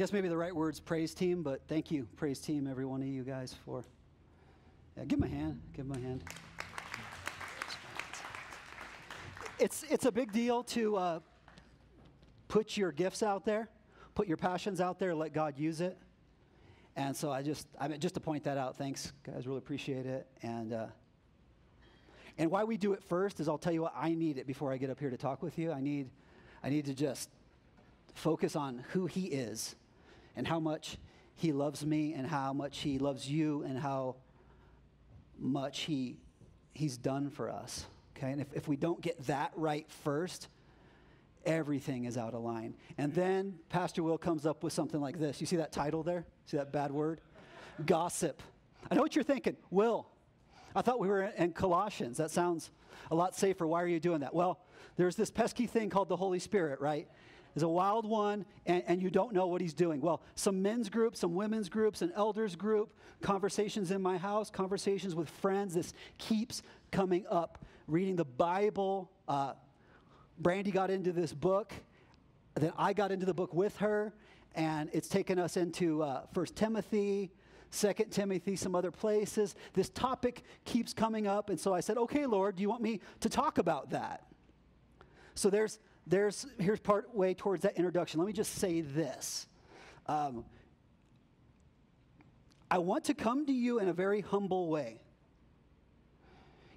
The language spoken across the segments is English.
guess maybe the right word's praise team, but thank you, praise team, every one of you guys for. Yeah, give them a hand. Give them a hand. It's, it's a big deal to uh, put your gifts out there, put your passions out there, let God use it. And so I just, I mean, just to point that out, thanks, guys, really appreciate it. And, uh, and why we do it first is I'll tell you what, I need it before I get up here to talk with you. I need, I need to just focus on who He is and how much He loves me and how much He loves you and how much He, He's done for us. Okay, and if, if we don't get that right first, everything is out of line. And then Pastor Will comes up with something like this. You see that title there? See that bad word? Gossip. I know what you're thinking. Will, I thought we were in Colossians. That sounds a lot safer. Why are you doing that? Well, there's this pesky thing called the Holy Spirit, right? There's a wild one, and, and, you don't know what he's doing. Well, some men's group, some women's groups, an elders group, conversations in my house, conversations with friends. This keeps coming up reading the Bible. Uh, Brandy got into this book. Then I got into the book with her, and it's taken us into uh, First Timothy, Second Timothy, some other places. This topic keeps coming up, and so I said, "Okay, Lord, do you want me to talk about that?" So there's there's here's part way towards that introduction. Let me just say this. Um, I want to come to you in a very humble way.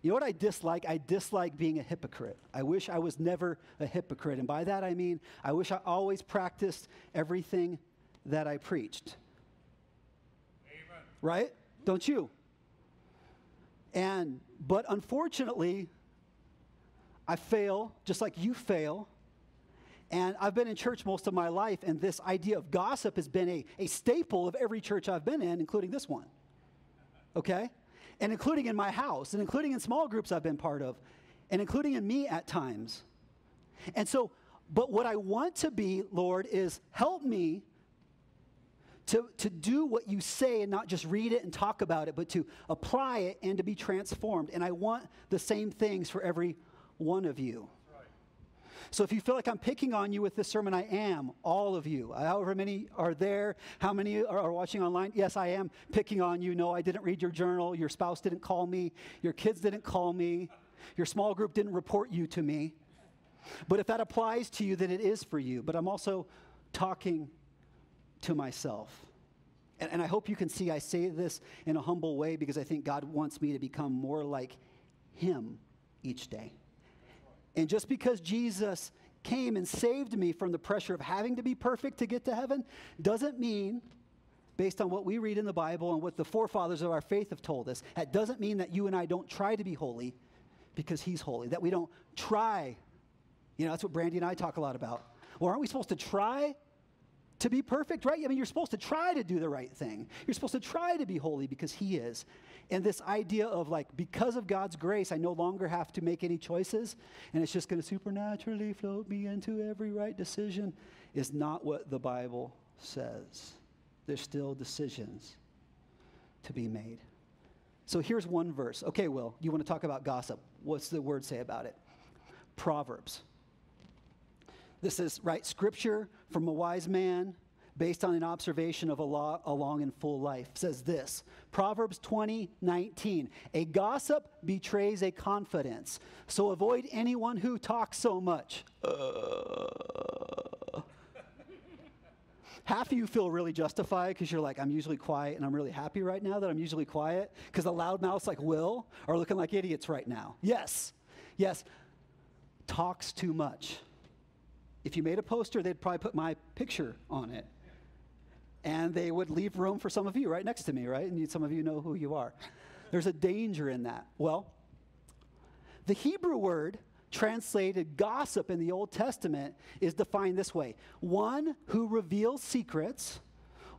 You know what I dislike? I dislike being a hypocrite. I wish I was never a hypocrite. And by that I mean, I wish I always practiced everything that I preached. Amen. Right? Don't you? And, but unfortunately, I fail just like you fail. And I've been in church most of my life, and this idea of gossip has been a, a staple of every church I've been in, including this one. Okay? and including in my house, and including in small groups I've been part of, and including in me at times. And so, but what I want to be, Lord, is help me to, to do what you say and not just read it and talk about it, but to apply it and to be transformed. And I want the same things for every one of you. So if you feel like I'm picking on you with this sermon, I am, all of you. However many are there, how many are, watching online? Yes, I am picking on you. No, I didn't read your journal. Your spouse didn't call me. Your kids didn't call me. Your small group didn't report you to me. But if that applies to you, then it is for you. But I'm also talking to myself. And, and, I hope you can see I say this in a humble way because I think God wants me to become more like Him each day. And just because Jesus came and saved me from the pressure of having to be perfect to get to heaven doesn't mean, based on what we read in the Bible and what the forefathers of our faith have told us, that doesn't mean that you and I don't try to be holy because He's holy, that we don't try. You know, that's what Brandy and I talk a lot about. Well, aren't we supposed to try to be perfect, right? I mean, you're supposed to try to do the right thing. You're supposed to try to be holy because He is. And this idea of like, because of God's grace, I no longer have to make any choices, and it's just going to supernaturally float me into every right decision, is not what the Bible says. There's still decisions to be made. So here's one verse. Okay, Will, you want to talk about gossip. What's the word say about it? Proverbs. This is, right, scripture from a wise man based on an observation of a, law, a long and full life, says this Proverbs 20, 19. A gossip betrays a confidence, so avoid anyone who talks so much. Uh. Half of you feel really justified because you're like, I'm usually quiet and I'm really happy right now that I'm usually quiet because the loudmouths like Will are looking like idiots right now. Yes, yes, talks too much. If you made a poster, they'd probably put my picture on it and they would leave room for some of you right next to me, right? And some of you know who you are. There's a danger in that. Well, the Hebrew word translated gossip in the Old Testament is defined this way one who reveals secrets,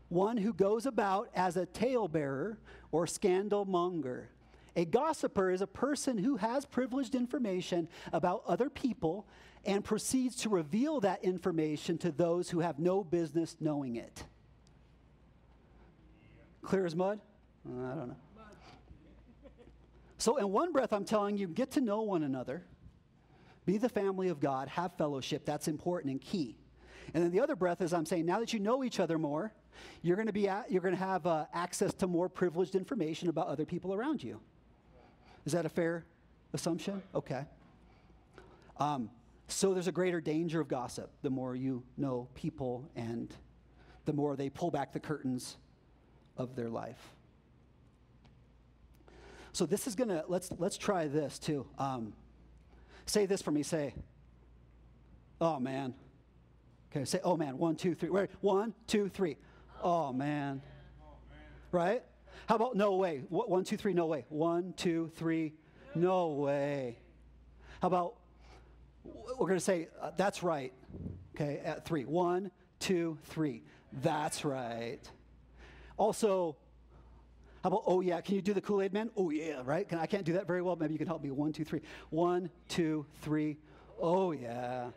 one who goes about as a talebearer or scandal monger. A gossiper is a person who has privileged information about other people and proceeds to reveal that information to those who have no business knowing it. Clear as mud? Uh, I don't know. So, in one breath, I'm telling you get to know one another, be the family of God, have fellowship. That's important and key. And then the other breath is I'm saying, now that you know each other more, you're going to be at, you're going to have uh, access to more privileged information about other people around you. Is that a fair assumption? Okay. Um, so there's a greater danger of gossip the more you know people and the more they pull back the curtains of their life. So this is gonna let's let's try this too. Um, say this for me. Say, oh man. Okay. Say, oh man. One, two, three. Wait. One, two, three. Oh man. Right? How about no way? One, two, three. No way. One, two, three. No way. How about we're going to say uh, that's right. Okay. At three. One, two, three. That's right. Also, how about, oh yeah, can you do the Kool Aid man? Oh yeah, right? Can, I can't do that very well. Maybe you can help me. One, two, three. One, two, three. Oh yeah.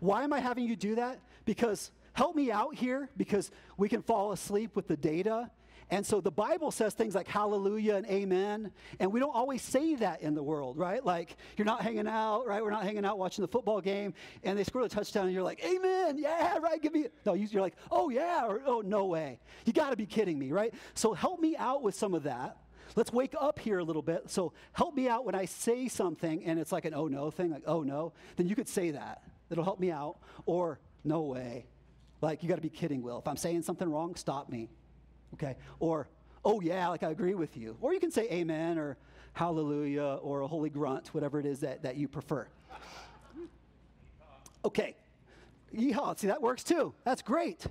Why am I having you do that? Because help me out here because we can fall asleep with the data and so the Bible says things like hallelujah and amen. And we don't always say that in the world, right? Like you're not hanging out, right? We're not hanging out watching the football game and they score a touchdown and you're like, amen, yeah, right, give me. No, you're like, oh yeah, or oh, no way. You got to be kidding me, right? So help me out with some of that. Let's wake up here a little bit. So help me out when I say something and it's like an oh no thing, like oh no, then you could say that. It'll help me out. Or no way. Like you got to be kidding, Will. If I'm saying something wrong, stop me okay? Or, oh yeah, like I agree with you. Or you can say amen or hallelujah or a holy grunt, whatever it is that, that you prefer. Okay. Yeehaw. See, that works too. That's great.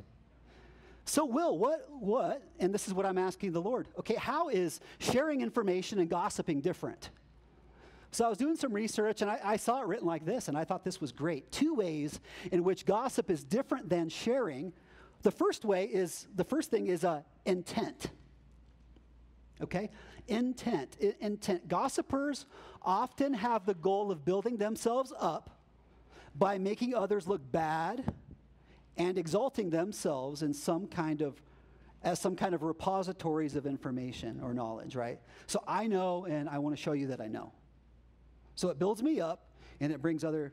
So, Will, what, what, and this is what I'm asking the Lord, okay, how is sharing information and gossiping different? So I was doing some research and I, I, saw it written like this, and I thought this was great. Two ways in which gossip is different than sharing the first way is the first thing is uh, intent. Okay? Intent. I- intent. Gossipers often have the goal of building themselves up by making others look bad and exalting themselves in some kind of as some kind of repositories of information or knowledge, right? So I know and I want to show you that I know. So it builds me up and it brings other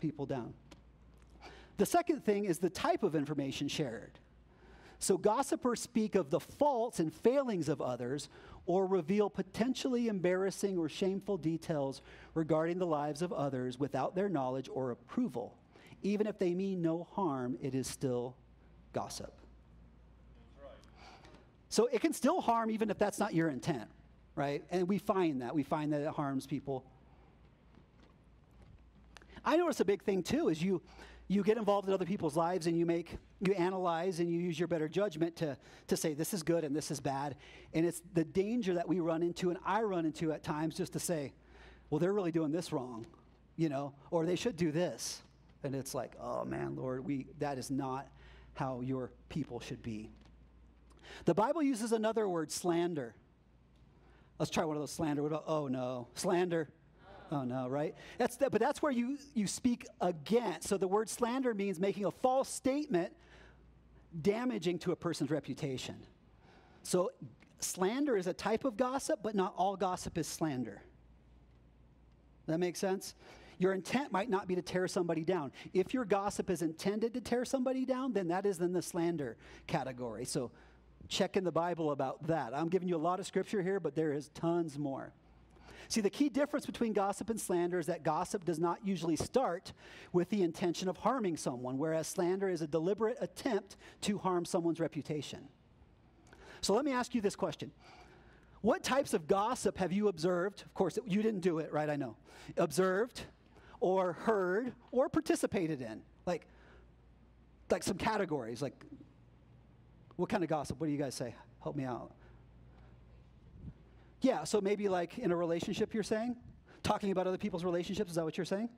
people down. The second thing is the type of information shared. So, gossipers speak of the faults and failings of others or reveal potentially embarrassing or shameful details regarding the lives of others without their knowledge or approval. Even if they mean no harm, it is still gossip. So, it can still harm even if that's not your intent, right? And we find that. We find that it harms people. I notice a big thing too is you you get involved in other people's lives and you make you analyze and you use your better judgment to, to say this is good and this is bad. And it's the danger that we run into and i run into at times just to say well they're really doing this wrong you know or they should do this. And it's like oh man lord we that is not how your people should be. The bible uses another word slander. Let's try one of those slander. Oh no slander Oh no, right? That's the, but that's where you you speak against. So the word slander means making a false statement damaging to a person's reputation. So slander is a type of gossip, but not all gossip is slander. That makes sense? Your intent might not be to tear somebody down. If your gossip is intended to tear somebody down, then that is in the slander category. So check in the Bible about that. I'm giving you a lot of scripture here, but there is tons more. See, the key difference between gossip and slander is that gossip does not usually start with the intention of harming someone, whereas slander is a deliberate attempt to harm someone's reputation. So let me ask you this question. What types of gossip have you observed? Of course, you didn't do it, right? I know. Observed or heard or participated in? Like, like some categories. Like, what kind of gossip? What do you guys say? Help me out. Yeah, so maybe like in a relationship, you're saying? Talking about other people's relationships, is that what you're saying?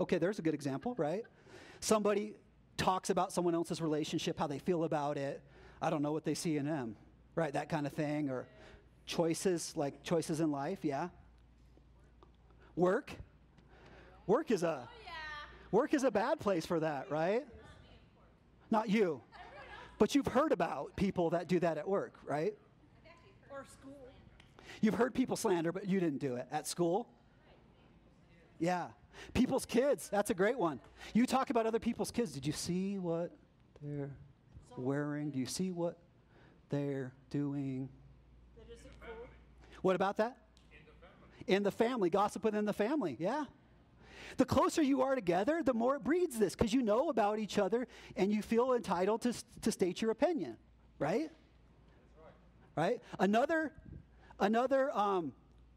Okay, there's a good example, right? Somebody talks about someone else's relationship, how they feel about it. I don't know what they see in them, right? That kind of thing. Or choices, like choices in life, yeah? Work. Work is a work is a bad place for that, right? Not you. But you've heard about people that do that at work, right? Or school. You've heard people slander, but you didn't do it. At school? Yeah. People's kids, that's a great one. You talk about other people's kids. Did you see what they're wearing? Do you see what they're doing? What about that? In the family. Gossip within the family. Yeah. The closer you are together, the more it breeds this because you know about each other and you feel entitled to, to state your opinion, right? Right? Another, another, um,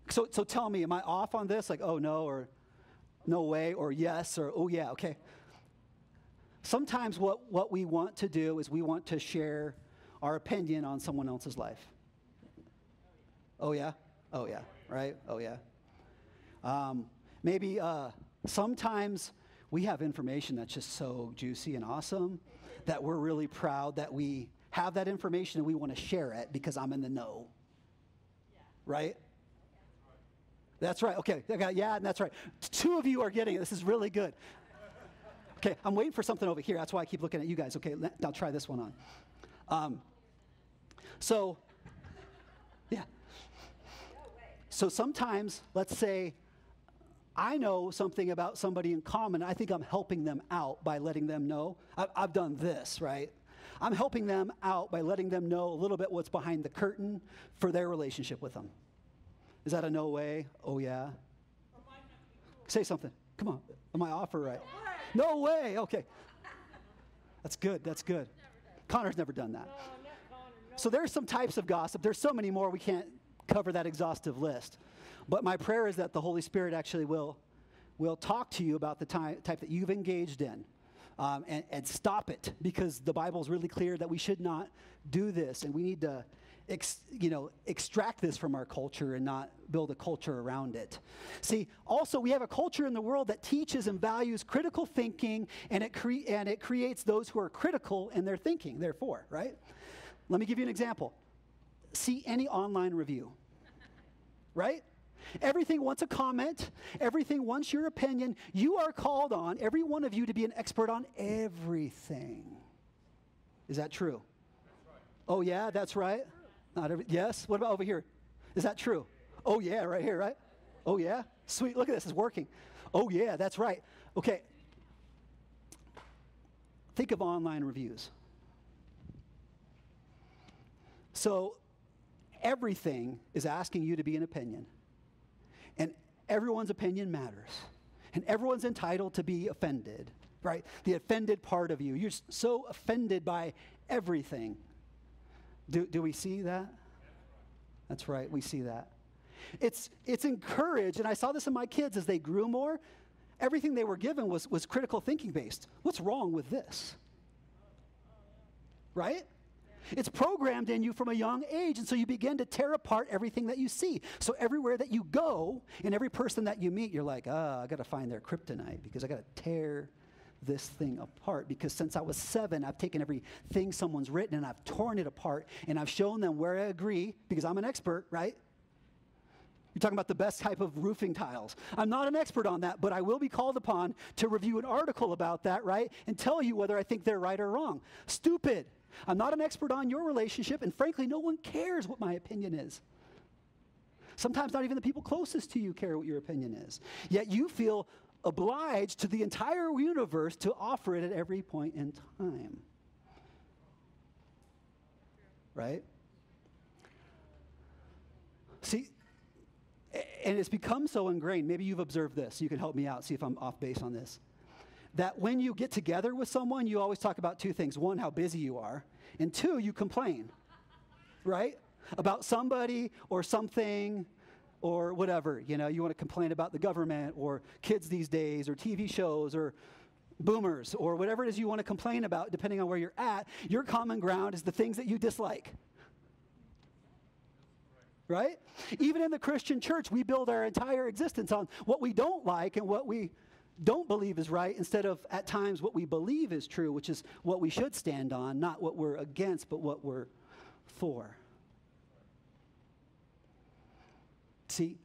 so, so tell me, am I off on this? Like, oh no, or no way, or yes, or oh yeah, okay. Sometimes what, what we want to do is we want to share our opinion on someone else's life. Oh yeah? Oh yeah, right? Oh yeah. Um, maybe uh, sometimes we have information that's just so juicy and awesome that we're really proud that we have that information and we want to share it because I'm in the know. Right? That's right. Okay. Yeah, and that's right. Two of you are getting it. This is really good. Okay, I'm waiting for something over here. That's why I keep looking at you guys. Okay, I'll try this one on. Um, so, yeah. So sometimes, let's say, I know something about somebody in common. I think I'm helping them out by letting them know. I've, I've done this, right? I'm helping them out by letting them know a little bit what's behind the curtain for their relationship with them. Is that a no way? Oh, yeah. Say something. Come on. Am I off or right? No way. Okay. That's good. That's good. Connor's never done that. So there's some types of gossip. There's so many more we can't cover that exhaustive list. But my prayer is that the Holy Spirit actually will, will talk to you about the type that you've engaged in. Um, and, and stop it because the Bible is really clear that we should not do this and we need to ex, you know, extract this from our culture and not build a culture around it. See, also, we have a culture in the world that teaches and values critical thinking, and it, cre- and it creates those who are critical in their thinking, therefore, right? Let me give you an example. See any online review, right? Everything wants a comment. Everything wants your opinion. You are called on, every one of you, to be an expert on everything. Is that true? Right. Oh, yeah, that's right. Not every, yes? What about over here? Is that true? Oh, yeah, right here, right? Oh, yeah? Sweet, look at this, it's working. Oh, yeah, that's right. Okay. Think of online reviews. So, everything is asking you to be an opinion. And everyone's opinion matters. And everyone's entitled to be offended, right? The offended part of you. You're so offended by everything. Do, do we see that? That's right, we see that. It's, it's encouraged, and I saw this in my kids as they grew more. Everything they were given was, was critical thinking based. What's wrong with this? Right? It's programmed in you from a young age, and so you begin to tear apart everything that you see. So everywhere that you go, and every person that you meet, you're like, ah, oh, I got to find their kryptonite because I got to tear this thing apart. Because since I was seven, I've taken everything someone's written and I've torn it apart, and I've shown them where I agree because I'm an expert, right? You're talking about the best type of roofing tiles. I'm not an expert on that, but I will be called upon to review an article about that, right? And tell you whether I think they're right or wrong. Stupid. I'm not an expert on your relationship, and frankly, no one cares what my opinion is. Sometimes not even the people closest to you care what your opinion is. Yet you feel obliged to the entire universe to offer it at every point in time. Right? See, and it's become so ingrained. Maybe you've observed this. You can help me out, see if I'm off base on this that when you get together with someone, you always talk about two things one, how busy you are, and two, you complain, right? About somebody or something or whatever. You know, you want to complain about the government or kids these days or TV shows or boomers or whatever it is you want to complain about, depending on where you're at. Your common ground is the things that you dislike. Right? Even in the Christian church, we build our entire existence on what we don't like and what we don't believe is right instead of at times what we believe is true, which is what we should stand on, not what we're against, but what we're for. See,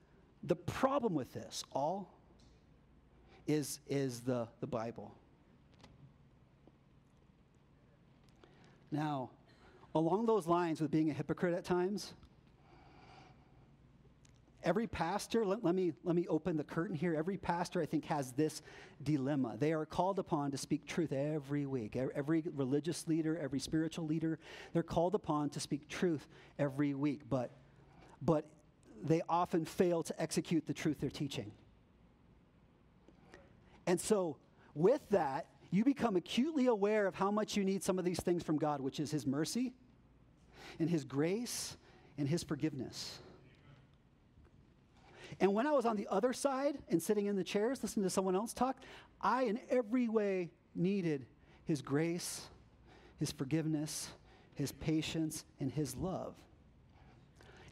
the problem with this all is, is the, the Bible. Now, along those lines with being a hypocrite at times, every pastor, let, let, me, let me open the curtain here. Every pastor, I think, has this dilemma. They are called upon to speak truth every week. Every religious leader, every spiritual leader, they're called upon to speak truth every week. But, but they often fail to execute the truth they're teaching. And so, with that, you become acutely aware of how much you need some of these things from God, which is His mercy and His grace and His forgiveness. And when I was on the other side and sitting in the chairs listening to someone else talk, I in every way needed His grace, His forgiveness, His patience, and His love.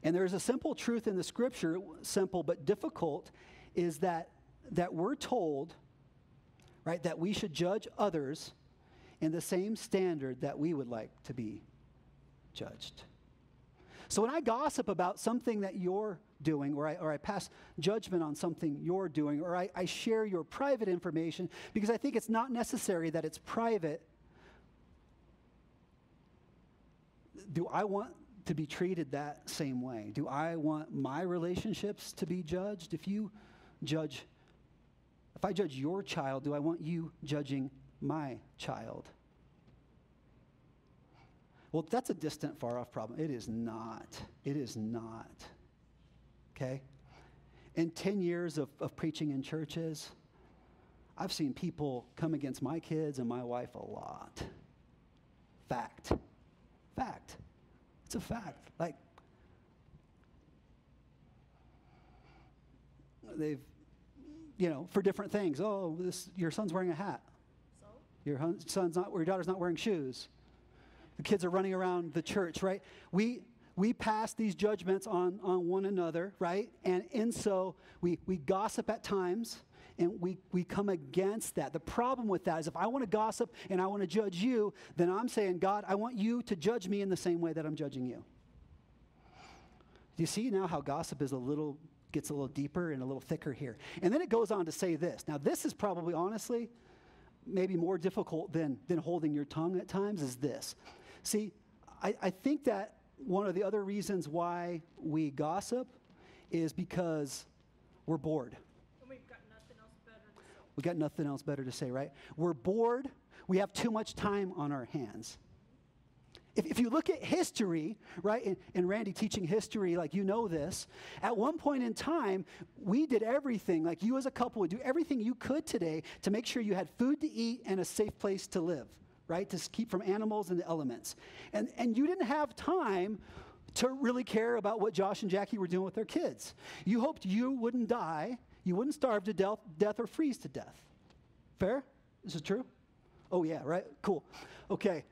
And there's a simple truth in the scripture, simple but difficult, is that, that we're told, right, that we should judge others in the same standard that we would like to be judged. So when I gossip about something that you're doing, or I, or I pass judgment on something you're doing, or I, I share your private information, because I think it's not necessary that it's private, do I want to be treated that same way? Do I want my relationships to be judged? If you judge, if I judge your child, do I want you judging my child? Well, that's a distant, far off problem. It is not. It is not. Okay? In 10 years of, of preaching in churches, I've seen people come against my kids and my wife a lot. Fact. Fact. It's a fact. Like, they've, you know, for different things. Oh, this, your son's wearing a hat. So? Your son's not, your daughter's not wearing shoes. The kids are running around the church, right? We, we pass these judgments on, on one another, right? And in so, we, we gossip at times and we, we come against that. The problem with that is if I want to gossip and I want to judge you, then I'm saying, God, I want you to judge me in the same way that I'm judging you. Do you see now how gossip is a little gets a little deeper and a little thicker here? And then it goes on to say this. Now, this is probably honestly maybe more difficult than, than holding your tongue at times, is this. See, I, I think that one of the other reasons why we gossip is because we're bored. we've got nothing else better to say, right? We're bored. We have too much time on our hands. If, if you look at history, right, and, and Randy teaching history, like you know this, at one point in time, we did everything, like you as a couple would do everything you could today to make sure you had food to eat and a safe place to live, right, to keep from animals and the elements. And, and you didn't have time to really care about what Josh and Jackie were doing with their kids. You hoped you wouldn't die you wouldn't starve to death, death or freeze to death. Fair? Is it true? Oh, yeah, right? Cool. Okay.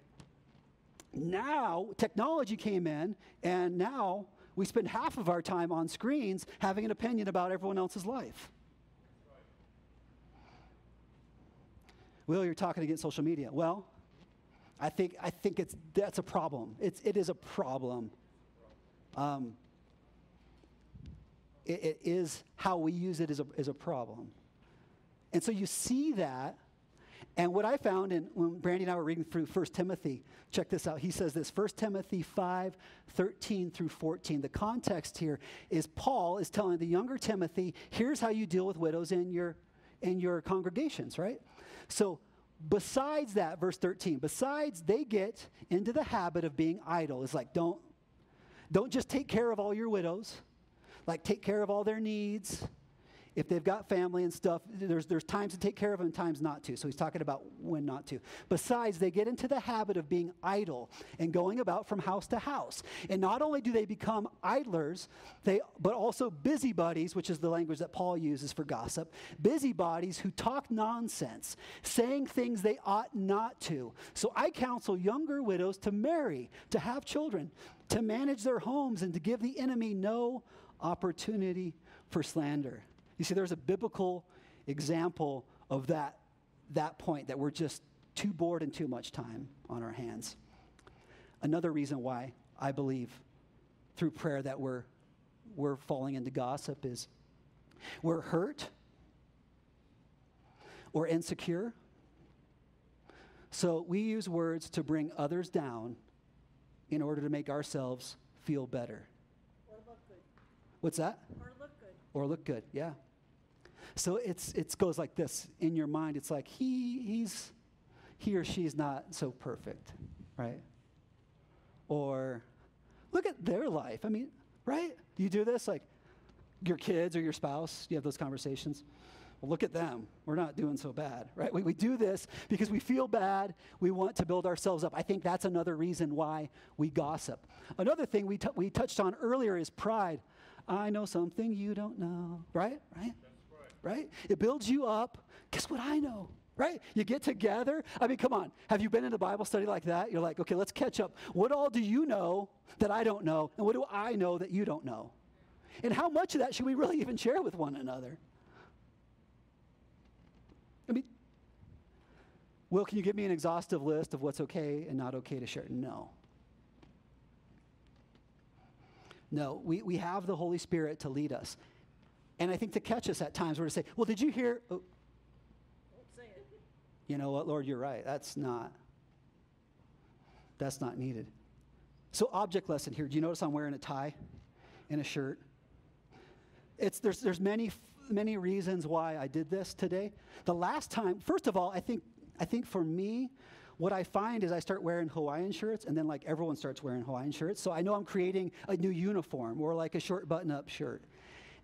Now, technology came in, and now we spend half of our time on screens having an opinion about everyone else's life. Will, you're talking against social media. Well, I think, I think it's, that's a problem. It's, it is a problem. Um, it, it is how we use it is a, is a problem. And so you see that. And what I found in, when Brandy and I were reading through 1 Timothy, check this out. He says this 1 Timothy 5 13 through 14. The context here is Paul is telling the younger Timothy, here's how you deal with widows in your, in your congregations, right? So, besides that, verse 13, besides they get into the habit of being idle, it's like, don't, don't just take care of all your widows like take care of all their needs. If they've got family and stuff, there's, there's times to take care of them and times not to. So he's talking about when not to. Besides, they get into the habit of being idle and going about from house to house. And not only do they become idlers, they, but also busybodies, which is the language that Paul uses for gossip, busybodies who talk nonsense, saying things they ought not to. So I counsel younger widows to marry, to have children, to manage their homes, and to give the enemy no opportunity for slander. You see, there's a biblical example of that, that point that we're just too bored and too much time on our hands. Another reason why I believe through prayer that we're, we're falling into gossip is we're hurt or insecure. So we use words to bring others down in order to make ourselves feel better. What's that? Or look good. Or look good, yeah. So it's it goes like this in your mind. It's like he he's he or she's not so perfect, right? Or look at their life. I mean, right? You do this like your kids or your spouse. You have those conversations. Well, look at them. We're not doing so bad, right? We, we do this because we feel bad. We want to build ourselves up. I think that's another reason why we gossip. Another thing we, t- we touched on earlier is pride. I know something you don't know, right? Right? Right? It builds you up. Guess what I know? Right? You get together. I mean, come on. Have you been in a Bible study like that? You're like, okay, let's catch up. What all do you know that I don't know? And what do I know that you don't know? And how much of that should we really even share with one another? I mean, Will, can you give me an exhaustive list of what's okay and not okay to share? No. No, we, we have the Holy Spirit to lead us. And I think to catch us at times, we're to say, well, did you hear? Oh, you know what, Lord, you're right. That's not, that's not needed. So object lesson here. Do you notice I'm wearing a tie and a shirt? It's, there's, there's many, many reasons why I did this today. The last time, first of all, I think, I think for me, what I find is I start wearing Hawaiian shirts, and then like everyone starts wearing Hawaiian shirts. So I know I'm creating a new uniform or like a short button up shirt.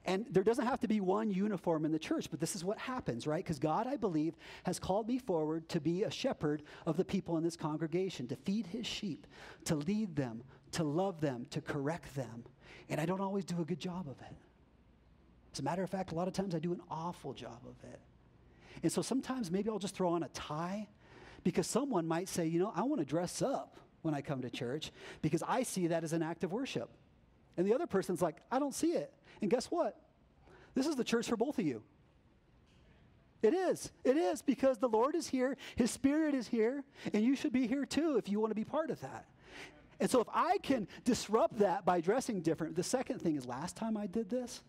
And there doesn't have to be one uniform in the church, but this is what happens, right? Because God, I believe, has called me forward to be a shepherd of the people in this congregation, to feed his sheep, to lead them, to love them, to correct them. And I don't always do a good job of it. As a matter of fact, a lot of times I do an awful job of it. And so sometimes maybe I'll just throw on a tie because someone might say, you know, I want to dress up when I come to church because I see that as an act of worship. And the other person's like, I don't see it. And guess what? This is the church for both of you. It is. It is because the Lord is here, His Spirit is here, and you should be here too if you want to be part of that. And so if I can disrupt that by dressing different, the second thing is last time I did this,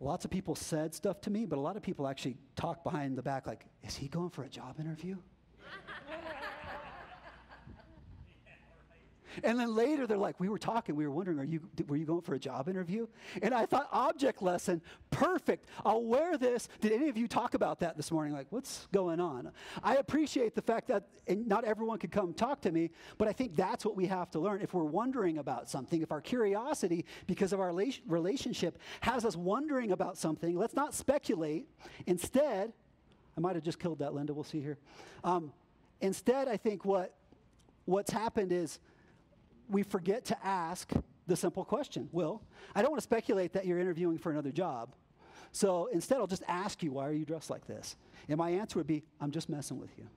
lots of people said stuff to me, but a lot of people actually talked behind the back like, is he going for a job interview? And then later they're like, we were talking, we were wondering, are you, were you going for a job interview? And I thought, object lesson, perfect. I'll wear this. Did any of you talk about that this morning? Like, what's going on? I appreciate the fact that not everyone could come talk to me, but I think that's what we have to learn. If we're wondering about something, if our curiosity, because of our relationship, has us wondering about something, let's not speculate. Instead, I might have just killed that, Linda. We'll see here. Um, instead, I think what what's happened is we forget to ask the simple question Will, I don't want to speculate that you're interviewing for another job. So instead, I'll just ask you, why are you dressed like this? And my answer would be, I'm just messing with you.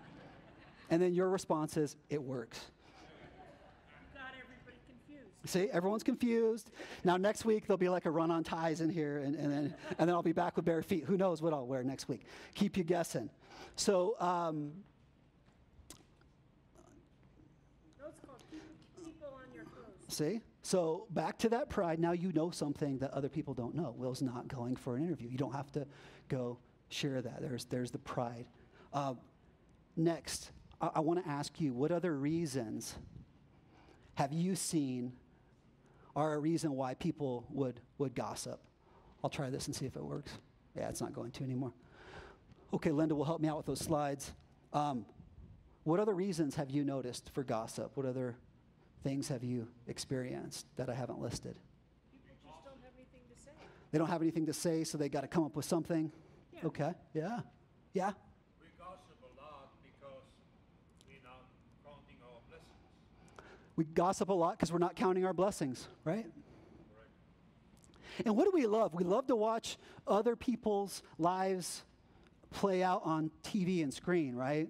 and then your response is, it works. You got everybody confused. See, everyone's confused. Now, next week, there'll be like a run on ties in here, and, and, then, and then I'll be back with bare feet. Who knows what I'll wear next week? Keep you guessing. So, um, See? So back to that pride. Now you know something that other people don't know. Will's not going for an interview. You don't have to go share that. There's, there's the pride. Uh, next, I, I want to ask you what other reasons have you seen are a reason why people would, would gossip? I'll try this and see if it works. Yeah, it's not going to anymore. Okay, Linda will help me out with those slides. Um, what other reasons have you noticed for gossip? What other things have you experienced that I haven't listed? People just don't have anything to say. They don't have anything to say, so they got to come up with something. Yeah. Okay. Yeah. Yeah. We gossip a lot because we're not counting our blessings. We gossip a lot because we're not counting our blessings, right? And what do we love? We love to watch other people's lives play out on TV and screen, right?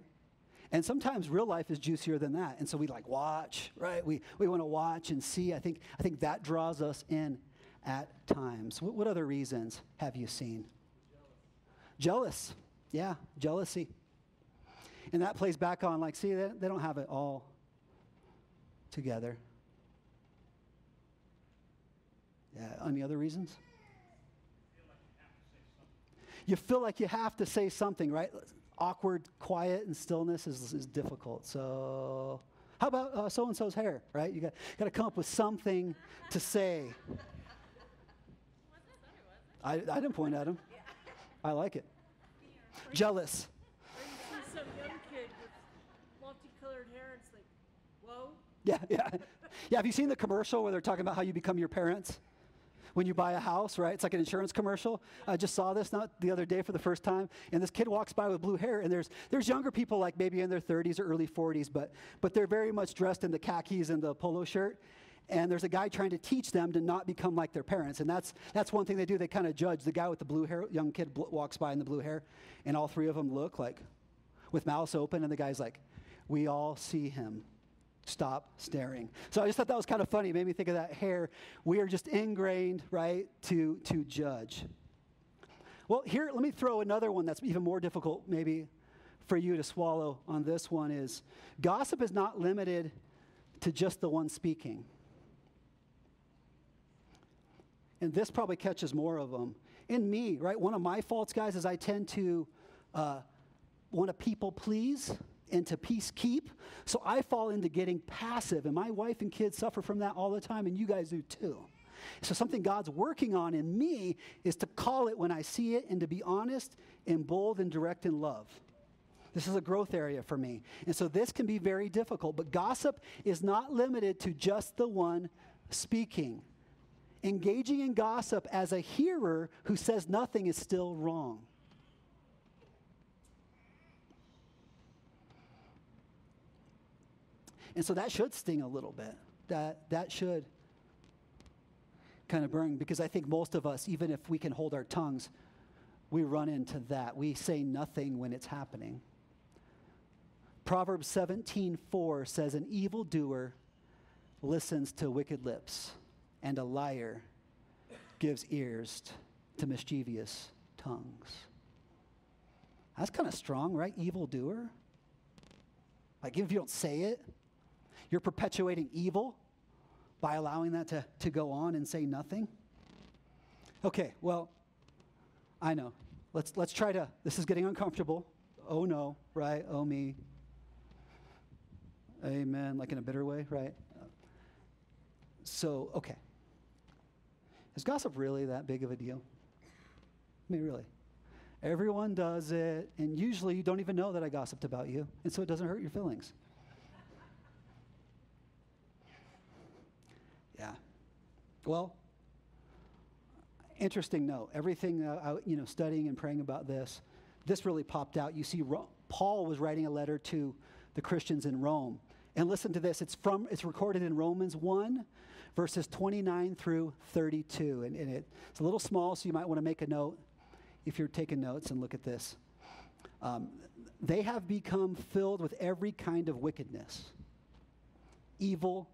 And sometimes real life is juicier than that. And so we like watch, right? We, we want to watch and see. I think, I think that draws us in at times. What, what other reasons have you seen? Jealous. Jealous. Yeah, jealousy. And that plays back on like, see, they, they don't have it all together. Yeah, any other reasons? You feel like you have to say something, right? Awkward quiet and stillness is, is difficult. So How about uh, so and so's hair, right? You got, got to come up with something to say. I, I didn't point at him. I like it. Jealous. Or some young kid with multicolored hair, it's like, whoa. Yeah, yeah. Yeah, have you seen the commercial where they're talking about how you become your parents? When you buy a house, right? It's like an insurance commercial. I just saw this not the other day for the first time, and this kid walks by with blue hair, and there's there's younger people like maybe in their 30s or early 40s, but but they're very much dressed in the khakis and the polo shirt. And there's a guy trying to teach them to not become like their parents, and that's that's one thing they do. They kind of judge the guy with the blue hair. Young kid bl- walks by in the blue hair, and all three of them look like with mouths open, and the guy's like, "We all see him." Stop staring. So I just thought that was kind of funny. It made me think of that hair. We are just ingrained, right, to, to judge. Well, here, let me throw another one that's even more difficult, maybe, for you to swallow on this one is gossip is not limited to just the one speaking. And this probably catches more of them. In me, right, one of my faults, guys, is I tend to uh, want to people please and to peace keep. So I fall into getting passive, and my wife and kids suffer from that all the time, and you guys do too. So something God's working on in me is to call it when I see it and to be honest and bold and direct in love. This is a growth area for me. And so this can be very difficult, but gossip is not limited to just the one speaking. Engaging in gossip as a hearer who says nothing is still wrong. And so that should sting a little bit. That, that should kind of burn because I think most of us, even if we can hold our tongues, we run into that. We say nothing when it's happening. Proverbs 17:4 says an evildoer listens to wicked lips and a liar gives ears to mischievous tongues. That's kind of strong, right? Evildoer. Like if you don't say it, you're perpetuating evil by allowing that to, to go on and say nothing. Okay, well, I know. Let's, let's try to, this is getting uncomfortable. Oh no, right? Oh me. Amen, like in a bitter way, right? So, okay. Is gossip really that big of a deal? I mean, really. Everyone does it, and usually you don't even know that I gossiped about you, and so it doesn't hurt your feelings. Yeah. Well, interesting note. Everything, uh, I, you know, studying and praying about this, this really popped out. You see, Ro- Paul was writing a letter to the Christians in Rome. And listen to this. It's from it's recorded in Romans 1, verses 29 through 32. And, and it, it's a little small, so you might want to make a note if you're taking notes and look at this. Um, they have become filled with every kind of wickedness, evil,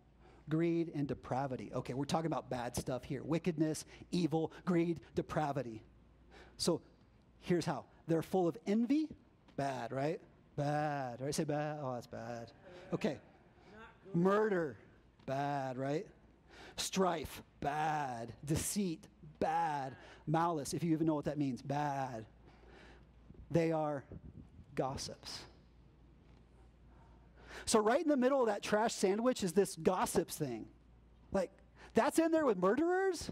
greed, and depravity. Okay, we're talking about bad stuff here wickedness, evil, greed, depravity. So here's how they're full of envy, bad, right? Bad, right? Say bad. Oh, that's bad. Okay. Murder, bad, right? Strife, bad. Deceit, bad. Malice, if you even know what that means, bad. They are gossips. So, right in the middle of that trash sandwich is this gossips thing. Like, that's in there with murderers?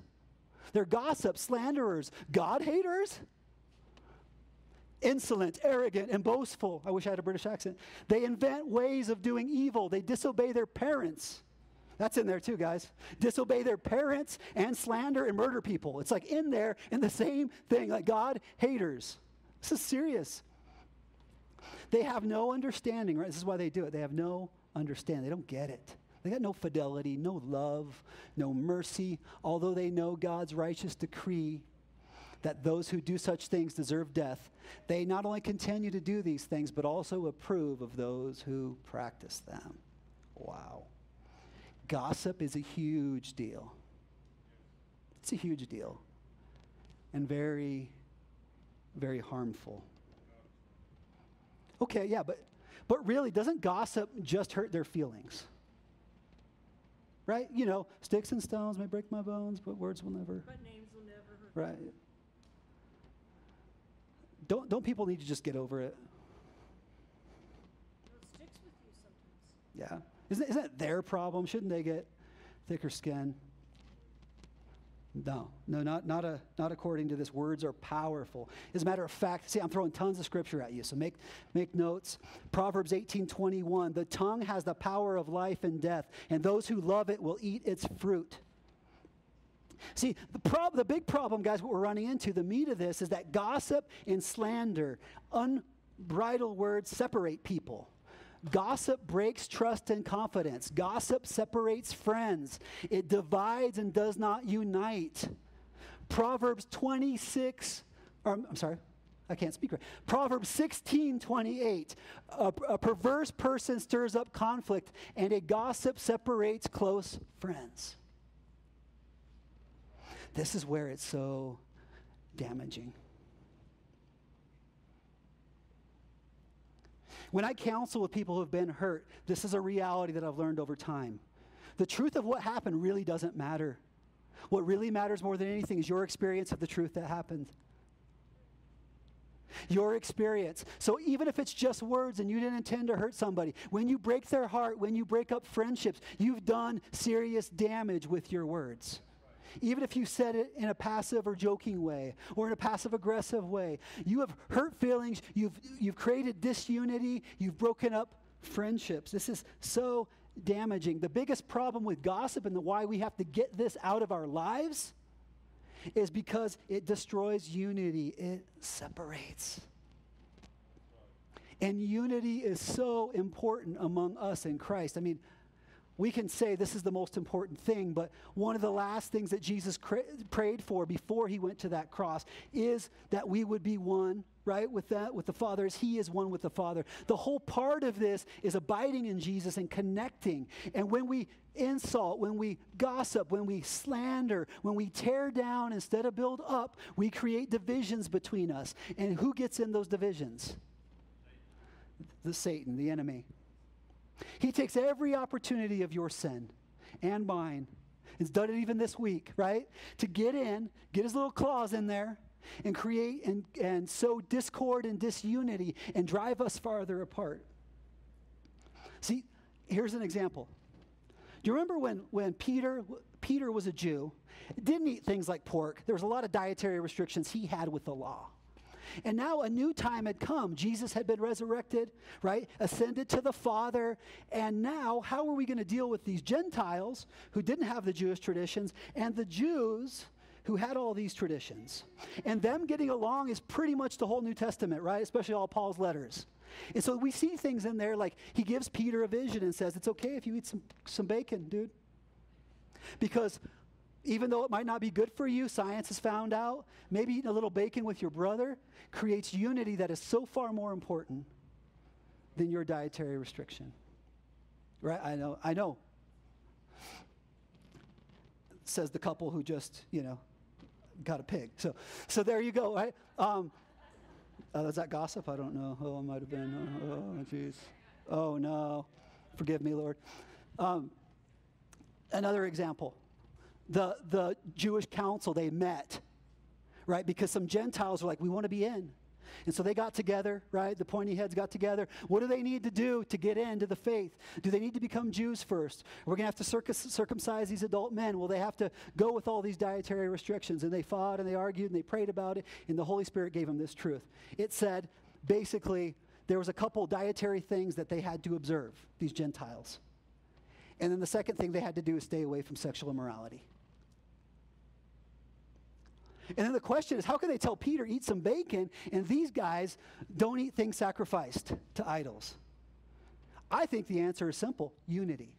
They're gossips, slanderers, God haters? Insolent, arrogant, and boastful. I wish I had a British accent. They invent ways of doing evil. They disobey their parents. That's in there too, guys. Disobey their parents and slander and murder people. It's like in there in the same thing, like God haters. This is serious. They have no understanding, right? This is why they do it. They have no understanding. They don't get it. They got no fidelity, no love, no mercy, although they know God's righteous decree that those who do such things deserve death. They not only continue to do these things, but also approve of those who practice them. Wow. Gossip is a huge deal. It's a huge deal. And very, very harmful. Okay, yeah, but but really, doesn't gossip just hurt their feelings? Right? You know, sticks and stones may break my bones, but words will never. But names will never hurt. Right. Don't don't people need to just get over it? Well, it sticks with you sometimes. Yeah. Isn't, isn't it their problem? Shouldn't they get thicker skin? No, no, not, not, a, not according to this. Words are powerful. As a matter of fact, see, I'm throwing tons of scripture at you, so make, make notes. Proverbs 18 21, the tongue has the power of life and death, and those who love it will eat its fruit. See, the, prob- the big problem, guys, what we're running into, the meat of this is that gossip and slander, unbridled words separate people. Gossip breaks trust and confidence. Gossip separates friends. It divides and does not unite. Proverbs 26, or, I'm sorry, I can't speak right. Proverbs 16, 28. A, a perverse person stirs up conflict, and a gossip separates close friends. This is where it's so damaging. When I counsel with people who have been hurt, this is a reality that I've learned over time. The truth of what happened really doesn't matter. What really matters more than anything is your experience of the truth that happened. Your experience. So, even if it's just words and you didn't intend to hurt somebody, when you break their heart, when you break up friendships, you've done serious damage with your words even if you said it in a passive or joking way or in a passive aggressive way. You have hurt feelings, you've, you've created disunity, you've broken up friendships. This is so damaging. The biggest problem with gossip and the why we have to get this out of our lives is because it destroys unity, it separates. And unity is so important among us in Christ. I mean, we can say this is the most important thing, but one of the last things that Jesus cra- prayed for before he went to that cross is that we would be one, right, with that, with the Father, as he is one with the Father. The whole part of this is abiding in Jesus and connecting. And when we insult, when we gossip, when we slander, when we tear down instead of build up, we create divisions between us. And who gets in those divisions? The Satan, the enemy. He takes every opportunity of your sin and mine. He's done it even this week, right? To get in, get his little claws in there, and create and, and sow discord and disunity and drive us farther apart. See, here's an example. Do you remember when, when Peter, Peter was a Jew, didn't eat things like pork? There was a lot of dietary restrictions he had with the law. And now a new time had come. Jesus had been resurrected, right? Ascended to the Father. And now, how are we going to deal with these Gentiles who didn't have the Jewish traditions and the Jews who had all these traditions? And them getting along is pretty much the whole New Testament, right? Especially all Paul's letters. And so we see things in there like he gives Peter a vision and says, It's okay if you eat some, some bacon, dude. Because even though it might not be good for you, science has found out, maybe eating a little bacon with your brother creates unity that is so far more important than your dietary restriction. Right? I know, I know. Says the couple who just, you know, got a pig. So, so there you go, right? Um, uh, is that gossip? I don't know. Oh, it might have been. Oh, jeez. Oh, no. Forgive me, Lord. Um, another example the, the Jewish council, they met, right? Because some Gentiles were like, we want to be in. And so they got together, right? The pointy heads got together. What do they need to do to get into the faith? Do they need to become Jews first? We're going to have to circus, circumcise these adult men. Will they have to go with all these dietary restrictions? And they fought and they argued and they prayed about it, and the Holy Spirit gave them this truth. It said, basically, there was a couple dietary things that they had to observe, these Gentiles. And then the second thing they had to do is stay away from sexual immorality. And then the question is, how can they tell Peter, eat some bacon, and these guys don't eat things sacrificed to idols? I think the answer is simple unity.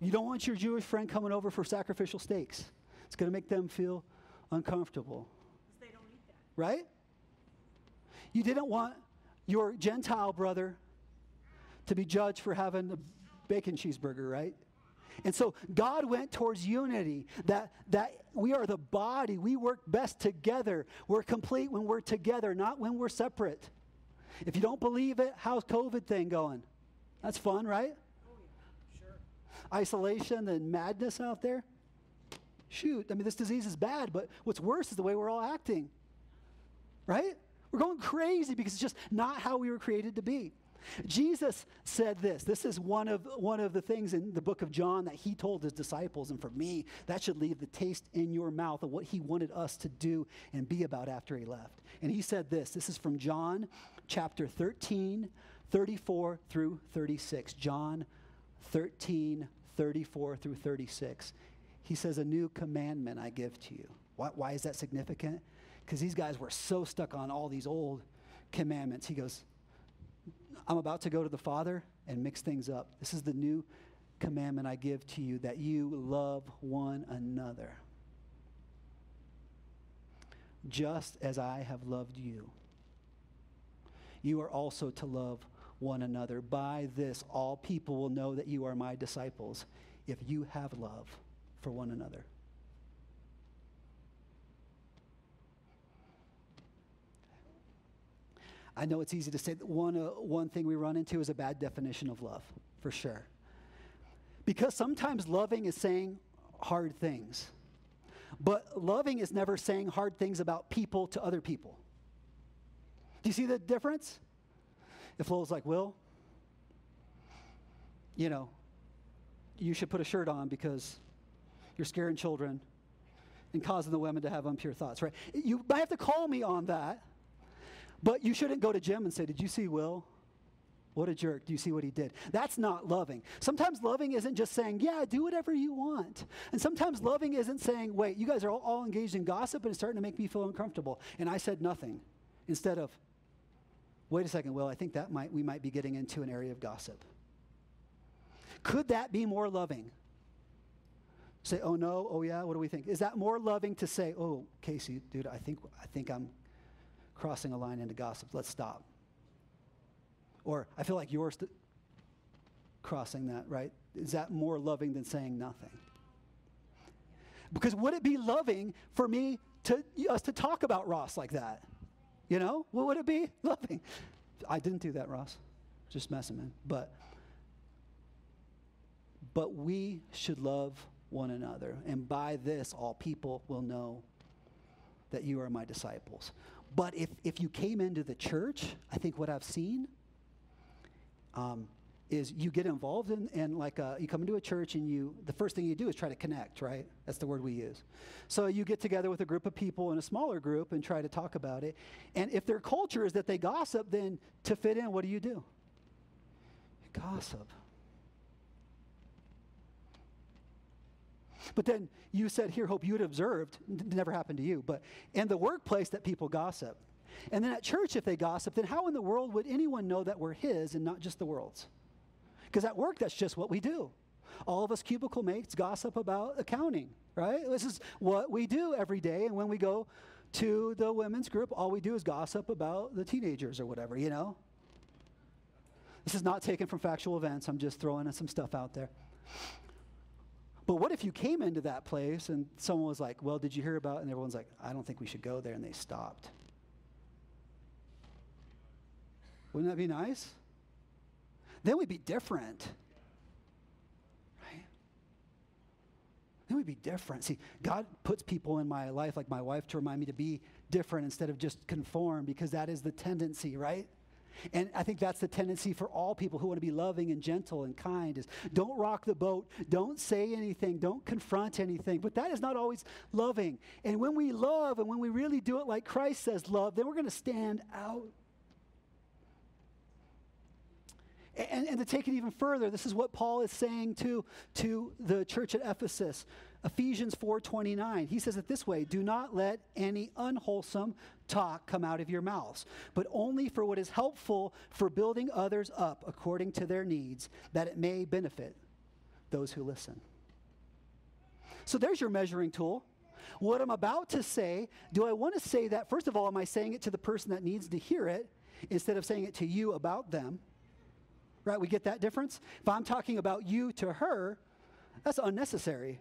You don't want your Jewish friend coming over for sacrificial steaks. It's going to make them feel uncomfortable. They don't eat that. Right? You didn't want your Gentile brother to be judged for having a bacon cheeseburger, right? And so God went towards unity, that, that we are the body. We work best together. We're complete when we're together, not when we're separate. If you don't believe it, how's COVID thing going? That's fun, right? Oh, yeah. Sure. Isolation and madness out there. Shoot, I mean, this disease is bad, but what's worse is the way we're all acting. Right? We're going crazy because it's just not how we were created to be. Jesus said this. This is one of, one of the things in the book of John that he told his disciples. And for me, that should leave the taste in your mouth of what he wanted us to do and be about after he left. And he said this. This is from John chapter 13, 34 through 36. John 13, 34 through 36. He says, A new commandment I give to you. Why, why is that significant? Because these guys were so stuck on all these old commandments. He goes, I'm about to go to the Father and mix things up. This is the new commandment I give to you that you love one another. Just as I have loved you, you are also to love one another. By this, all people will know that you are my disciples if you have love for one another. I know it's easy to say that one, uh, one thing we run into is a bad definition of love, for sure. Because sometimes loving is saying hard things. But loving is never saying hard things about people to other people. Do you see the difference? If Lowell's like, Will, you know, you should put a shirt on because you're scaring children and causing the women to have impure thoughts, right? You might have to call me on that but you shouldn't go to Jim and say, Did you see Will? What a jerk. Do you see what he did? That's not loving. Sometimes loving isn't just saying, Yeah, do whatever you want. And sometimes loving isn't saying, Wait, you guys are all, all engaged in gossip and it's starting to make me feel uncomfortable. And I said nothing. Instead of, Wait a second, Will, I think that might we might be getting into an area of gossip. Could that be more loving? Say, oh no, oh yeah, what do we think? Is that more loving to say, oh, Casey, dude, I think I think I'm crossing a line into gossip. Let's stop. Or I feel like you're st- crossing that, right? Is that more loving than saying nothing? Because would it be loving for me to us to talk about Ross like that? You know, what would it be? Loving. I didn't do that, Ross. Just messing, man. But but we should love one another, and by this all people will know that you are my disciples. But if, if you came into the church, I think what I've seen um, is you get involved in, and like uh, you come into a church and you, the first thing you do is try to connect, right? That's the word we use. So you get together with a group of people in a smaller group and try to talk about it. And if their culture is that they gossip, then to fit in, what do you do? You gossip. But then you said here, Hope, you had observed, never happened to you, but in the workplace that people gossip. And then at church, if they gossip, then how in the world would anyone know that we're his and not just the world's? Because at work, that's just what we do. All of us cubicle mates gossip about accounting, right? This is what we do every day. And when we go to the women's group, all we do is gossip about the teenagers or whatever, you know? This is not taken from factual events. I'm just throwing some stuff out there. But what if you came into that place and someone was like, Well, did you hear about? And everyone's like, I don't think we should go there. And they stopped. Wouldn't that be nice? Then we'd be different. Right? Then we'd be different. See, God puts people in my life, like my wife, to remind me to be different instead of just conform because that is the tendency, right? And I think that's the tendency for all people who want to be loving and gentle and kind is don't rock the boat, don't say anything, don't confront anything. But that is not always loving. And when we love and when we really do it like Christ says love, then we're going to stand out. And, and, to take it even further, this is what Paul is saying to, to the church at Ephesus. Ephesians 4:29. He says it this way, "Do not let any unwholesome talk come out of your mouths, but only for what is helpful for building others up according to their needs, that it may benefit those who listen." So there's your measuring tool. What I'm about to say, do I want to say that first of all am I saying it to the person that needs to hear it instead of saying it to you about them? Right? We get that difference? If I'm talking about you to her, that's unnecessary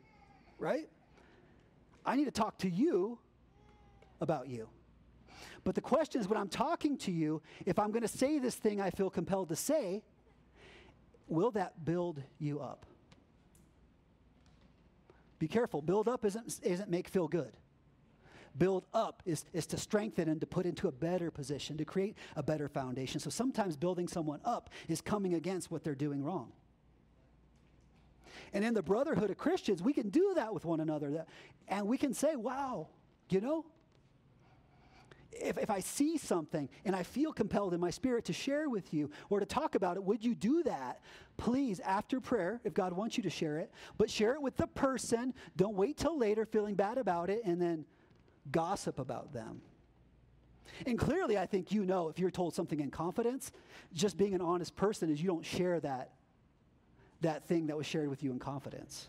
right? I need to talk to you about you. But the question is when I'm talking to you, if I'm going to say this thing I feel compelled to say, will that build you up? Be careful. Build up isn't, isn't make feel good. build up is, is to strengthen and to put into a better position, to create a better foundation. So sometimes building someone up is coming against what they're doing wrong. And in the brotherhood of Christians, we can do that with one another. That, and we can say, wow, you know, if, if I see something and I feel compelled in my spirit to share with you or to talk about it, would you do that? Please, after prayer, if God wants you to share it, but share it with the person. Don't wait till later feeling bad about it and then gossip about them. And clearly, I think you know if you're told something in confidence, just being an honest person is you don't share that, that thing that was shared with you in confidence.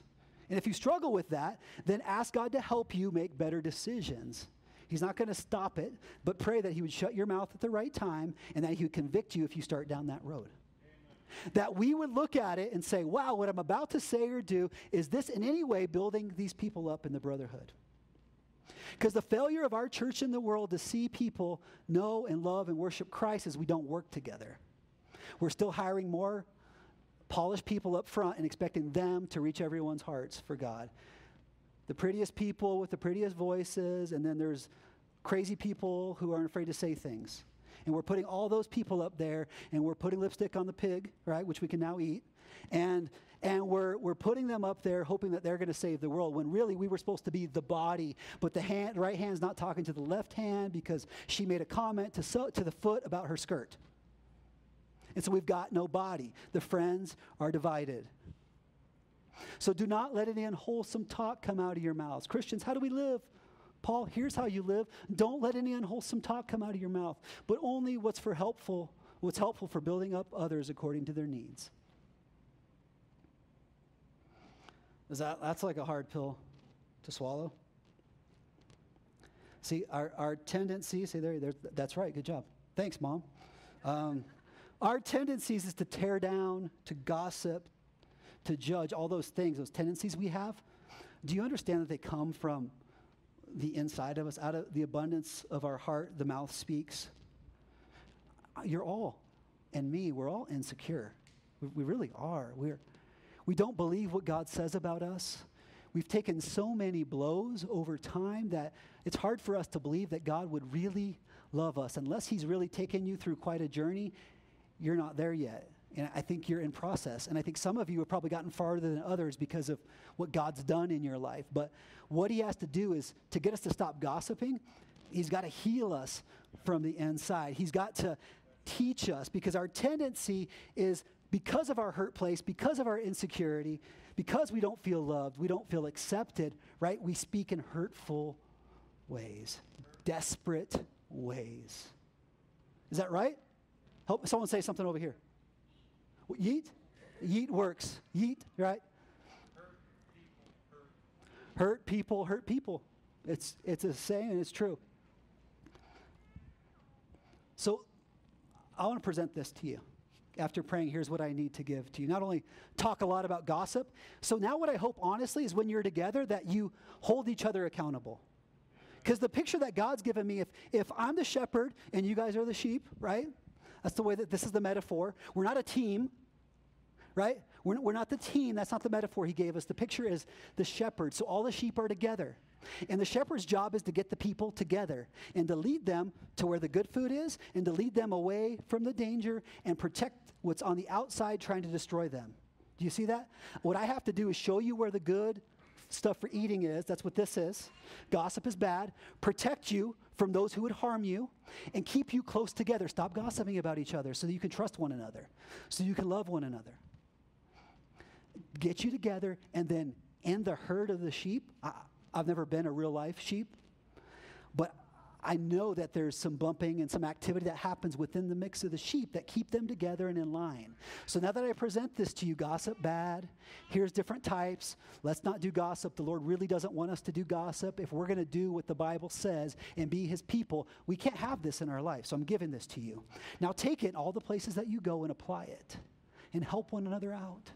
And if you struggle with that, then ask God to help you make better decisions. He's not going to stop it, but pray that He would shut your mouth at the right time and that He would convict you if you start down that road. Amen. That we would look at it and say, wow, what I'm about to say or do, is this in any way building these people up in the brotherhood? Because the failure of our church in the world to see people know and love and worship Christ is we don't work together. We're still hiring more polished people up front and expecting them to reach everyone's hearts for God the prettiest people with the prettiest voices, and then there's crazy people who aren't afraid to say things. And we're putting all those people up there, and we're putting lipstick on the pig, right, which we can now eat. And, and we're, we're putting them up there hoping that they're going to save the world, when really we were supposed to be the body, but the hand, right hand's not talking to the left hand because she made a comment to, so, to the foot about her skirt. And so we've got no body. The friends are divided. So do not let any unwholesome talk come out of your mouths. Christians, how do we live? Paul, here's how you live. Don't let any unwholesome talk come out of your mouth, but only what's for helpful, what's helpful for building up others according to their needs. Is that that's like a hard pill to swallow? See, our, our tendency, say there, there, that's right, good job. Thanks, Mom. Um, our tendencies is to tear down, to gossip, to judge all those things, those tendencies we have, do you understand that they come from the inside of us? Out of the abundance of our heart, the mouth speaks. Uh, you're all, and me, we're all insecure. We, we really are. We're, we don't believe what God says about us. We've taken so many blows over time that it's hard for us to believe that God would really love us. Unless He's really taken you through quite a journey, you're not there yet. And I think you're in process. And I think some of you have probably gotten farther than others because of what God's done in your life. But what He has to do is to get us to stop gossiping, He's got to heal us from the inside. He's got to teach us because our tendency is because of our hurt place, because of our insecurity, because we don't feel loved, we don't feel accepted, right? We speak in hurtful ways, desperate ways. Is that right? Help someone say something over here. Yeet? Yeet works. Yeet, right? Hurt people, hurt people. It's, it's a saying, and it's true. So I want to present this to you. After praying, here's what I need to give to you. Not only talk a lot about gossip, so now what I hope honestly is when you're together that you hold each other accountable. Because the picture that God's given me, if, if I'm the shepherd and you guys are the sheep, right? That's the way that this is the metaphor. We're not a team, right? We're, we're not the team. That's not the metaphor he gave us. The picture is the shepherd. So all the sheep are together. And the shepherd's job is to get the people together and to lead them to where the good food is and to lead them away from the danger and protect what's on the outside trying to destroy them. Do you see that? What I have to do is show you where the good stuff for eating is. That's what this is. Gossip is bad. Protect you from those who would harm you and keep you close together. Stop gossiping about each other so that you can trust one another, so you can love one another. Get you together and then in the herd of the sheep. I, I've never been a real life sheep, but I know that there's some bumping and some activity that happens within the mix of the sheep that keep them together and in line. So now that I present this to you, gossip bad, here's different types. Let's not do gossip. The Lord really doesn't want us to do gossip. If we're going to do what the Bible says and be his people, we can't have this in our life. So I'm giving this to you. Now take it all the places that you go and apply it and help one another out.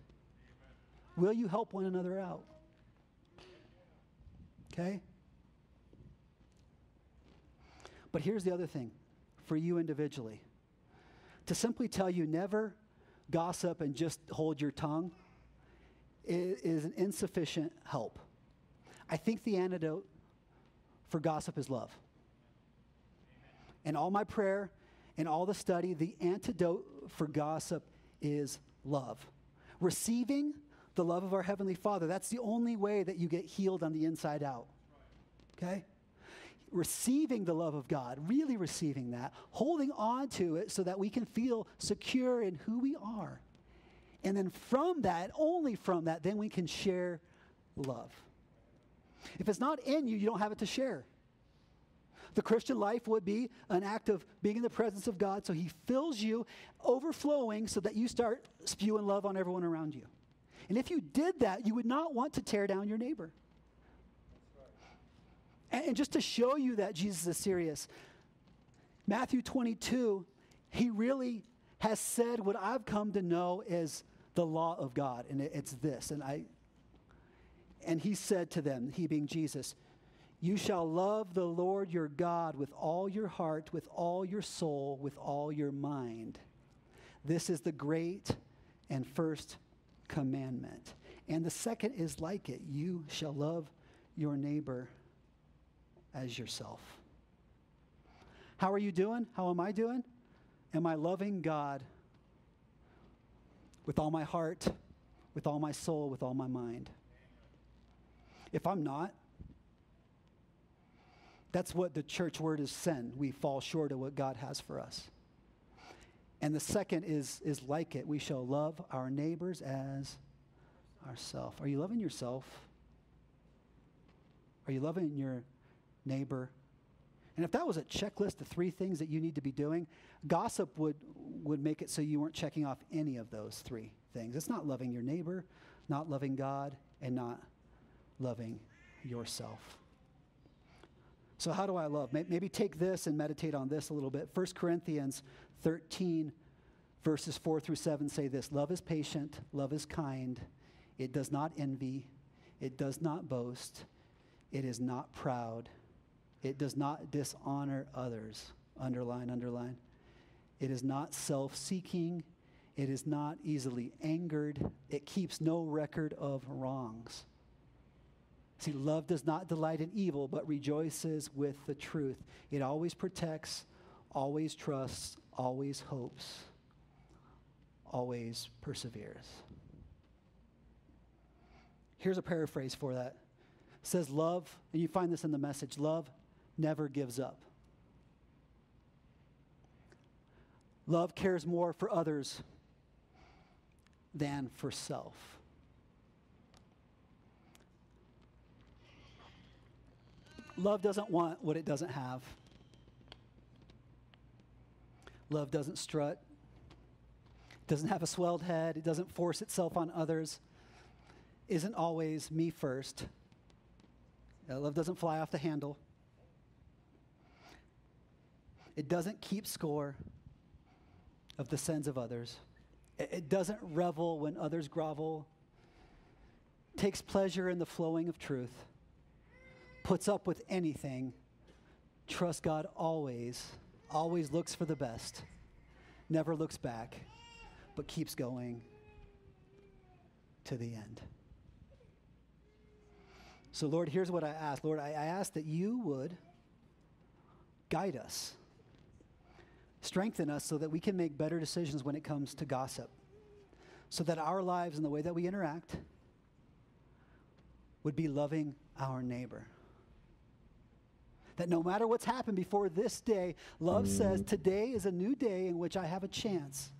Will you help one another out? Okay? But here's the other thing for you individually to simply tell you never gossip and just hold your tongue is, an insufficient help. I think the antidote for gossip is love. And all my prayer and all the study, the antidote for gossip is love. Receiving the love of our Heavenly Father, that's the only way that you get healed on the inside out. Okay? Receiving the love of God, really receiving that, holding on to it so that we can feel secure in who we are. And then from that, only from that, then we can share love. If it's not in you, you don't have it to share. The Christian life would be an act of being in the presence of God so He fills you, overflowing, so that you start spewing love on everyone around you. And if you did that, you would not want to tear down your neighbor. And, just to show you that Jesus is serious, Matthew 22, he really has said what I've come to know is the law of God. And it, it's this. And I and he said to them, he being Jesus, You shall love the Lord your God with all your heart, with all your soul, with all your mind. This is the great and first commandment. And the second is like it you shall love your neighbor as yourself. How are you doing? How am I doing? Am I loving God with all my heart, with all my soul, with all my mind? If I'm not, that's what the church word is sin. We fall short of what God has for us. And the second is, is like it. We shall love our neighbors as ourselves. Are you loving yourself? Are you loving your neighbor? And if that was a checklist of three things that you need to be doing, gossip would, would make it so you weren't checking off any of those three things. It's not loving your neighbor, not loving God, and not loving yourself. So, how do I love? Maybe take this and meditate on this a little bit. 1 Corinthians 13, verses 4 through 7 say this Love is patient, love is kind, it does not envy, it does not boast, it is not proud, it does not dishonor others. Underline, underline. It is not self seeking, it is not easily angered, it keeps no record of wrongs. See, love does not delight in evil, but rejoices with the truth. It always protects, always trusts, always hopes, always perseveres. Here's a paraphrase for that. It says love, and you find this in the message, love never gives up. Love cares more for others than for self. Love doesn't want what it doesn't have. Love doesn't strut, doesn't have a swelled head, it doesn't force itself on others, isn't always me first. Love doesn't fly off the handle. It doesn't keep score of the sins of others. It, doesn't revel when others grovel. Takes pleasure in the flowing of truth puts up with anything, trust God always, always looks for the best, never looks back, but keeps going to the end. So, Lord, here's what I ask. Lord, I ask that you would guide us, strengthen us so that we can make better decisions when it comes to gossip, so that our lives and the way that we interact would be loving our neighbor. That no matter what's happened before this day, love mm. says, Today is a new day in which I have a chance.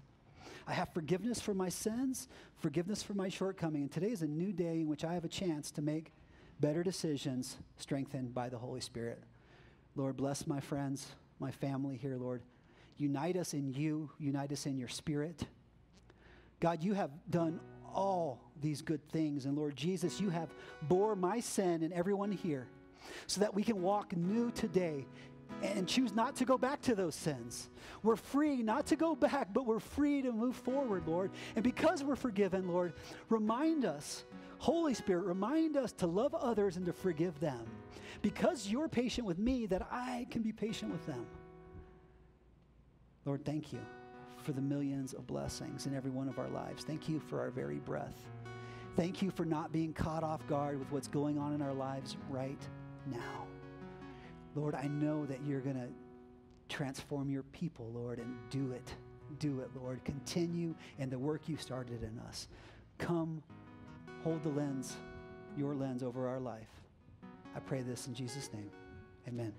I have forgiveness for my sins, forgiveness for my shortcoming. And today is a new day in which I have a chance to make better decisions strengthened by the Holy Spirit. Lord, bless my friends, my family here, Lord. Unite us in you, unite us in your spirit. God, you have done all these good things. And Lord Jesus, you have bore my sin and everyone here so that we can walk new today and choose not to go back to those sins. We're free not to go back, but we're free to move forward, Lord. And because we're forgiven, Lord, remind us, Holy Spirit, remind us to love others and to forgive them. Because you're patient with me, that I can be patient with them. Lord, thank you for the millions of blessings in every one of our lives. Thank you for our very breath. Thank you for not being caught off guard with what's going on in our lives right now. Lord, I know that you're going to transform your people, Lord, and do it. Do it, Lord. Continue in the work you started in us. Come, hold the lens, your lens over our life. I pray this in Jesus' name. Amen.